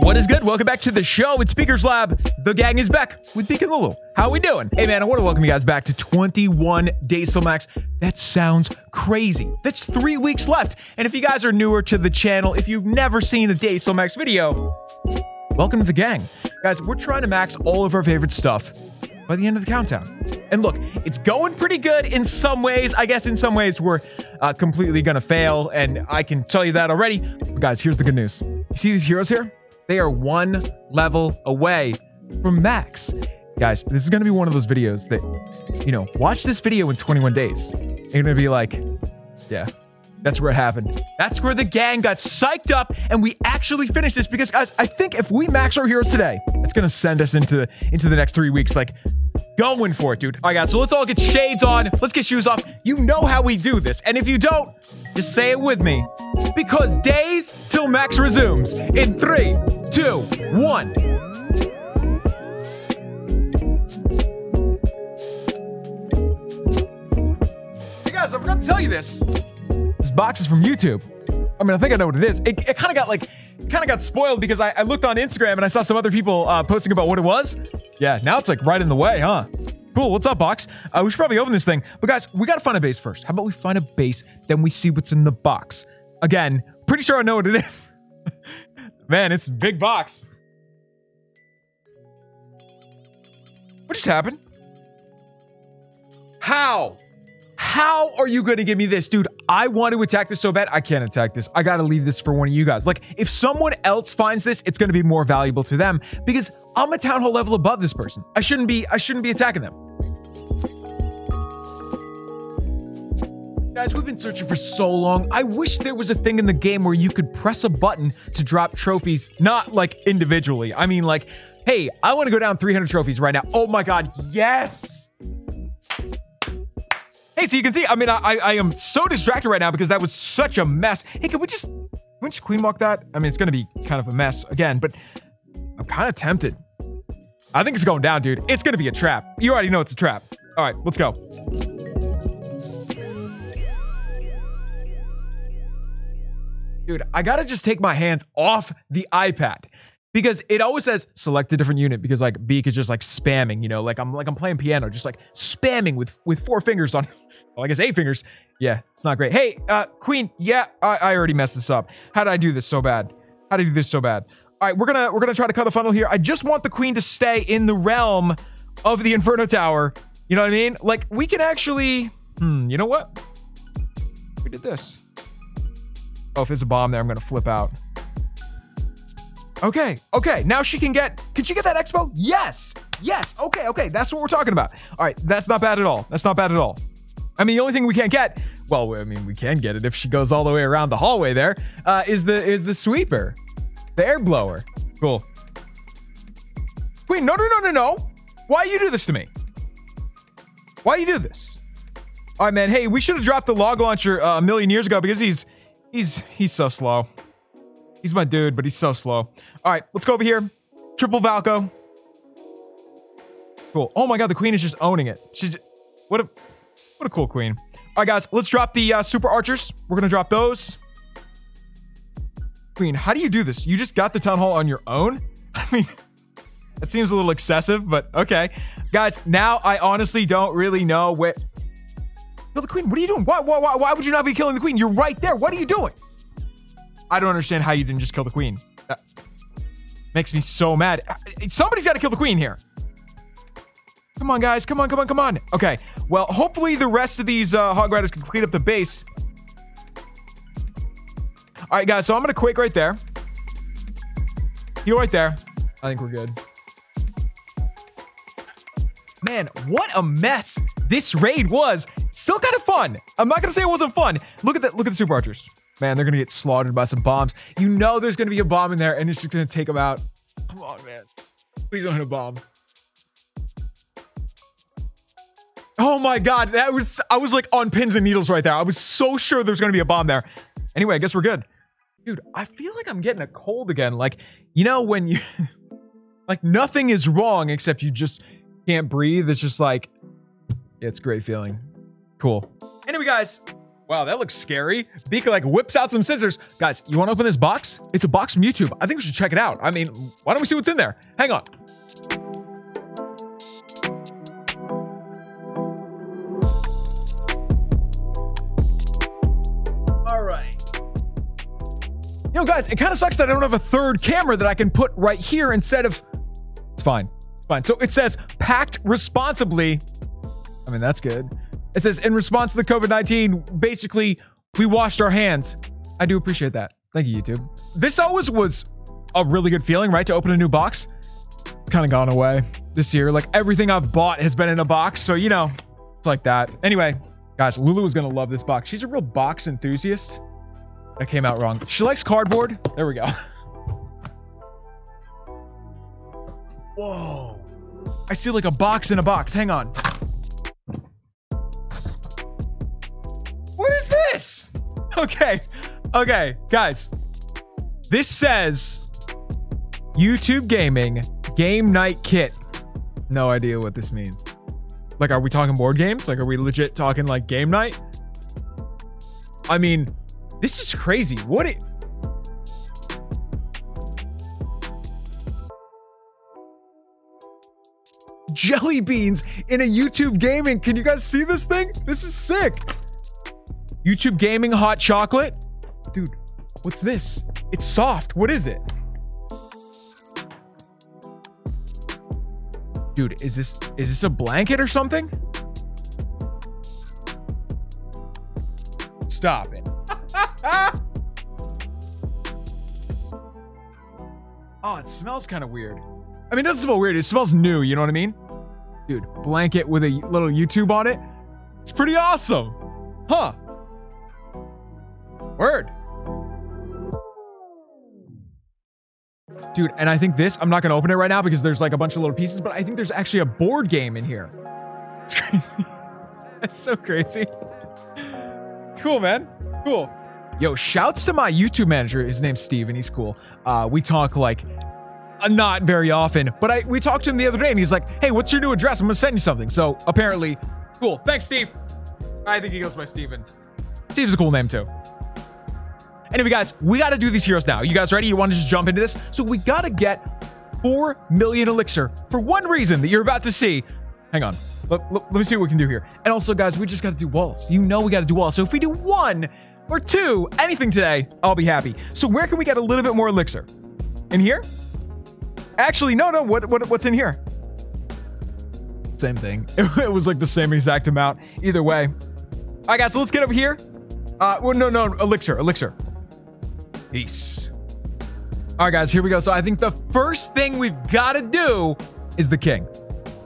What is good? Welcome back to the show. It's Beakers Lab. The gang is back with Beak and Lulu. How are we doing? Hey man, I want to welcome you guys back to 21 Days Till Max. That sounds crazy. That's three weeks left. And if you guys are newer to the channel, if you've never seen a Days Till Max video, welcome to the gang. Guys, we're trying to max all of our favorite stuff by the end of the countdown. And look, it's going pretty good in some ways. I guess in some ways we're uh, completely gonna fail, and I can tell you that already. But guys, here's the good news. You see these heroes here? They are one level away from max. Guys, this is gonna be one of those videos that, you know, watch this video in 21 days. You're gonna be like, yeah, that's where it happened. That's where the gang got psyched up and we actually finished this because guys, I think if we max our heroes today, it's gonna send us into into the next three weeks like going for it, dude. All right, guys, so let's all get shades on. Let's get shoes off. You know how we do this. And if you don't, just say it with me. Because days till max resumes in three, two, one. Hey guys, I forgot to tell you this. This box is from YouTube. I mean, I think I know what it is. It, it kind of got like, kind of got spoiled because I, I looked on Instagram and I saw some other people uh, posting about what it was. Yeah, now it's like right in the way, huh? Cool. What's up, box? Uh, we should probably open this thing. But guys, we gotta find a base first. How about we find a base, then we see what's in the box. Again, pretty sure I know what it is. Man, it's big box. What just happened? How? How are you going to give me this, dude? I want to attack this so bad. I can't attack this. I got to leave this for one of you guys. Like, if someone else finds this, it's going to be more valuable to them because I'm a town hall level above this person. I shouldn't be. I shouldn't be attacking them. Guys, we've been searching for so long. I wish there was a thing in the game where you could press a button to drop trophies, not like individually. I mean, like, hey, I want to go down 300 trophies right now. Oh my god, yes! Hey, so you can see, I mean, I, I am so distracted right now because that was such a mess. Hey, can we just, can we just queen walk that? I mean, it's going to be kind of a mess again, but I'm kind of tempted. I think it's going down, dude. It's going to be a trap. You already know it's a trap. All right, let's go. Dude, I got to just take my hands off the iPad because it always says select a different unit because like Beak is just like spamming, you know, like I'm like I'm playing piano, just like spamming with with four fingers on, well, I guess eight fingers. Yeah, it's not great. Hey, uh, Queen, yeah, I, I already messed this up. How did I do this so bad? How did I do this so bad? All right, we're gonna we're gonna try to cut a funnel here. I just want the Queen to stay in the realm of the Inferno Tower. You know what I mean? Like we can actually, hmm, you know what? We did this. Oh, if there's a bomb there, I'm gonna flip out. Okay, okay. Now she can get. Can she get that X-Bow? Yes, yes. Okay, okay. That's what we're talking about. All right, that's not bad at all. That's not bad at all. I mean, the only thing we can't get. Well, I mean, we can get it if she goes all the way around the hallway. There uh, is the is the sweeper, the air blower. Cool. Queen, no, no, no, no, no. Why you do this to me? Why you do this? All right, man. Hey, we should have dropped the log launcher uh, a million years ago because he's he's he's so slow. He's my dude, but he's so slow. All right, let's go over here. Triple Valko. Cool. Oh my god, the queen is just owning it. She's what a what a cool queen. All right, guys, let's drop the uh, super archers. We're gonna drop those. Queen, how do you do this? You just got the town hall on your own? I mean, that seems a little excessive, but okay. Guys, now I honestly don't really know where. Kill the queen. What are you doing? Why, why, why, why would you not be killing the queen? You're right there. What are you doing? I don't understand how you didn't just kill the queen. Makes me so mad. Somebody's got to kill the queen here. Come on, guys. Come on, come on, come on. Okay. Well, hopefully the rest of these uh, hog riders can clean up the base. All right, guys. So I'm going to quake right there. Heal right there. I think we're good. Man, what a mess this raid was. Still kind of fun. I'm not going to say it wasn't fun. Look at that. Look at the super archers. Man, they're gonna get slaughtered by some bombs. You know there's gonna be a bomb in there and it's just gonna take them out. Come on, man. Please don't hit a bomb. Oh my god, that was I was like on pins and needles right there. I was so sure there was gonna be a bomb there. Anyway, I guess we're good. Dude, I feel like I'm getting a cold again. Like, you know, when you like nothing is wrong except you just can't breathe. It's just like it's great feeling. Cool. Anyway, guys, Wow, that looks scary. Beaker like whips out some scissors. Guys, you want to open this box? It's a box from YouTube. I think we should check it out. I mean, why don't we see what's in there? Hang on. All right. You know, guys, it kind of sucks that I don't have a third camera that I can put right here instead of. It's fine. It's fine. So it says packed responsibly. I mean, that's good. It says in response to the COVID 19, basically, we washed our hands. I do appreciate that. Thank you, YouTube. This always was a really good feeling, right? To open a new box. Kind of gone away this year. Like everything I've bought has been in a box. So, you know, it's like that. Anyway, guys, Lulu is going to love this box. She's a real box enthusiast. That came out wrong. She likes cardboard. There we go. Whoa. I see like a box in a box. Hang on. Okay. Okay, guys. This says YouTube Gaming Game Night Kit. No idea what this means. Like, are we talking board games? Like, are we legit talking like game night? I mean, this is crazy. What it. Jelly beans in a YouTube gaming. Can you guys see this thing? This is sick. YouTube gaming hot chocolate. Dude, what's this? It's soft. What is it? Dude, is this is this a blanket or something? Stop it. oh, it smells kind of weird. I mean, it doesn't smell weird. It smells new, you know what I mean? Dude, blanket with a little YouTube on it. It's pretty awesome. Huh. Word. Dude, and I think this, I'm not going to open it right now because there's like a bunch of little pieces, but I think there's actually a board game in here. It's crazy. It's so crazy. Cool, man. Cool. Yo, shouts to my YouTube manager. His name's Steve, and he's cool. Uh, we talk like uh, not very often, but I we talked to him the other day, and he's like, "Hey, what's your new address? I'm gonna send you something." So apparently, cool. Thanks, Steve. I think he goes by Steven. Steve's a cool name too. Anyway, guys, we got to do these heroes now. You guys ready? You want to just jump into this? So we got to get 4 million elixir for one reason that you're about to see. Hang on. Let, let, let me see what we can do here. And also, guys, we just got to do walls. You know we got to do walls. So if we do one or two, anything today, I'll be happy. So where can we get a little bit more elixir? In here? Actually, no, no. What, what What's in here? Same thing. It, was like the same exact amount. Either way. All right, guys, so let's get over here. Uh, well, no, no, elixir, elixir. Peace. All right, guys, here we go. So I think the first thing we've got to do is the king.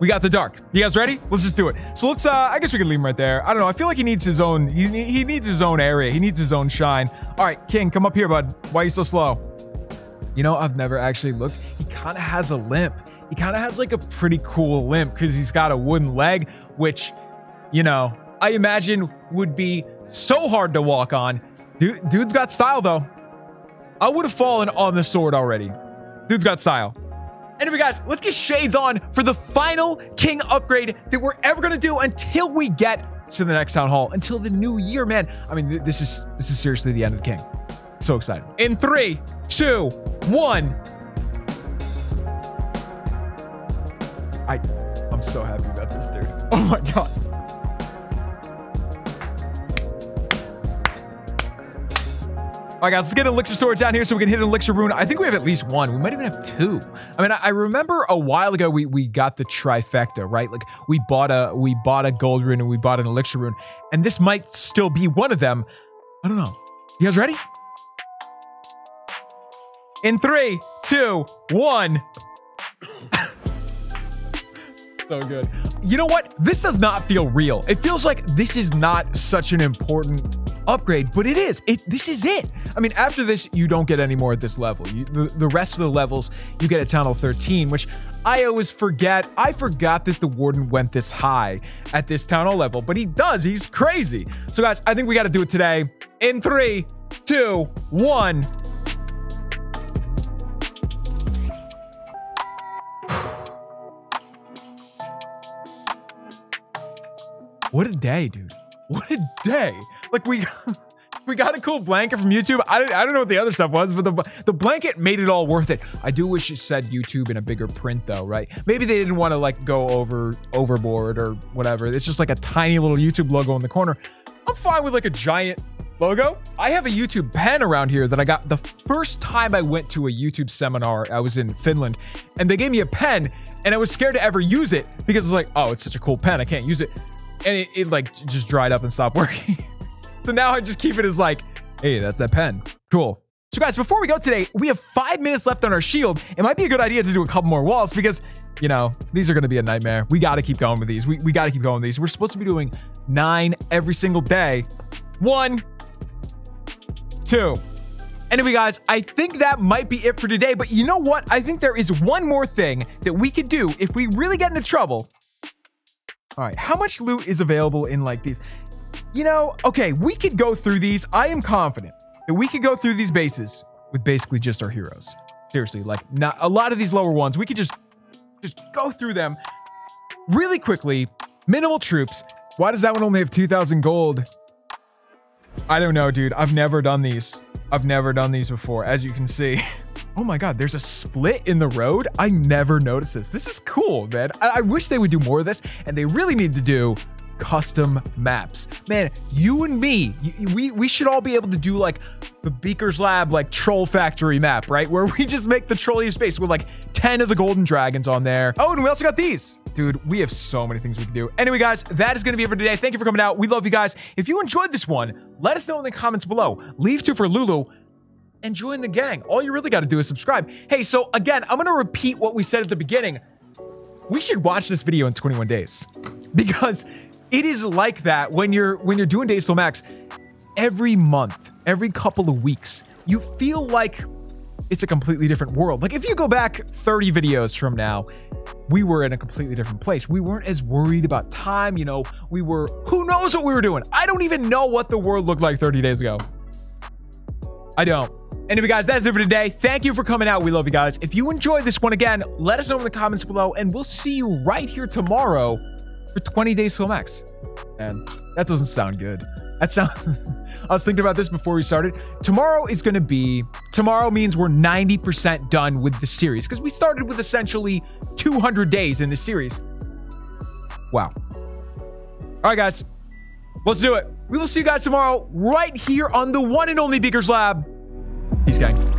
We got the dark. You guys ready? Let's just do it. So let's, uh, I guess we can leave him right there. I don't know. I feel like he needs his own, he, he needs his own area. He needs his own shine. All right, king, come up here, bud. Why are you so slow? You know, I've never actually looked. He kind of has a limp. He kind of has like a pretty cool limp because he's got a wooden leg, which, you know, I imagine would be so hard to walk on. Dude, dude's got style though. I would have fallen on the sword already. Dude's got style. Anyway, guys, let's get shades on for the final king upgrade that we're ever going to do until we get to the next town hall, until the new year, man. I mean, th this is this is seriously the end of the king. So excited. In three, two, one. I, I'm so happy about this, dude. Oh my God. All right, guys, let's get an elixir sword down here so we can hit an elixir rune. I think we have at least one. We might even have two. I mean, I, I remember a while ago we we got the trifecta, right? Like we bought a we bought a gold rune and we bought an elixir rune, and this might still be one of them. I don't know. You guys ready? In three, two, one. so good. You know what? This does not feel real. It feels like this is not such an important upgrade, but it is. It this is it. I mean, after this, you don't get any more at this level. You, the, the rest of the levels you get Town Hall 13, which I always forget. I forgot that the Warden went this high at this Town Hall level, but he does. He's crazy. So, guys, I think we got to do it today. In three, two, one. What a day, dude. What a day. Like we we got a cool blanket from YouTube. I, I don't know what the other stuff was, but the the blanket made it all worth it. I do wish it said YouTube in a bigger print though, right? Maybe they didn't want to like go over overboard or whatever. It's just like a tiny little YouTube logo in the corner. I'm fine with like a giant logo. I have a YouTube pen around here that I got the first time I went to a YouTube seminar. I was in Finland and they gave me a pen and I was scared to ever use it because it's like, oh, it's such a cool pen. I can't use it. And it, it like just dried up and stopped working. so now I just keep it as like, hey, that's that pen. Cool. So guys, before we go today, we have five minutes left on our shield. It might be a good idea to do a couple more walls because, you know, these are going to be a nightmare. We got to keep going with these. We, we got to keep going with these. We're supposed to be doing nine every single day. One, two. Anyway, guys, I think that might be it for today. But you know what? I think there is one more thing that we could do if we really get into trouble. All right, how much loot is available in like these? You know, okay, we could go through these. I am confident that we could go through these bases with basically just our heroes. Seriously, like not a lot of these lower ones, we could just just go through them really quickly. Minimal troops. Why does that one only have 2,000 gold? I don't know, dude. I've never done these. I've never done these before, as you can see. oh my god, there's a split in the road? I never noticed this. This is cool, man. I, I wish they would do more of this, and they really need to do custom maps. Man, you and me, we, we should all be able to do like the Beakers Lab, like troll factory map, right? Where we just make the trolliest space with like 10 of the golden dragons on there. Oh, and we also got these. Dude, we have so many things we can do. Anyway, guys, that is going to be it for today. Thank you for coming out. We love you guys. If you enjoyed this one, let us know in the comments below. Leave two for Lulu and join the gang. All you really got to do is subscribe. Hey, so again, I'm going to repeat what we said at the beginning. We should watch this video in 21 days because it is like that when you're when you're doing Days Till Max every month, every couple of weeks. You feel like it's a completely different world. Like if you go back 30 videos from now, we were in a completely different place. We weren't as worried about time, you know, we were who knows what we were doing. I don't even know what the world looked like 30 days ago. I don't. Anyway, guys, that's it for today. Thank you for coming out. We love you guys. If you enjoyed this one again, let us know in the comments below, and we'll see you right here tomorrow for 20 days till max. And that doesn't sound good. That sound I was thinking about this before we started. Tomorrow is going to be tomorrow means we're 90% done with the series because we started with essentially 200 days in this series. Wow. All right, guys. Let's do it. We will see you guys tomorrow right here on the one and only Beakers Lab. Peace, gang.